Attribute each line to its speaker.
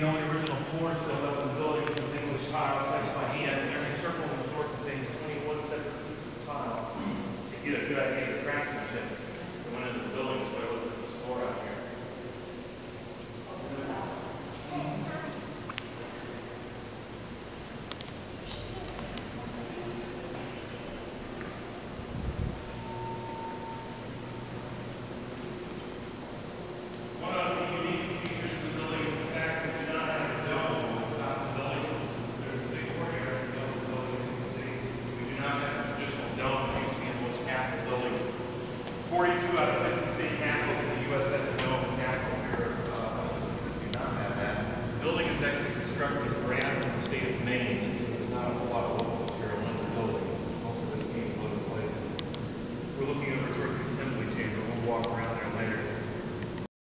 Speaker 1: boards built up in the building with English tile placed by hand, and every circle in the floor contains twenty-one separate pieces of tile. To get a good idea of the craftsmanship that went into the building, so I looked at this floor out here. One of the unique features of the building is the fact that we do not have a dome on top of the building. There's a big courtyard in the middle of the building, as you can see. We do not have a traditional dome that you see in most capitol buildings. Forty-two out of fifty state capitals in the U.S. have a dome capital here. uh, do not have that. The building is actually constructed brand from the state of Maine.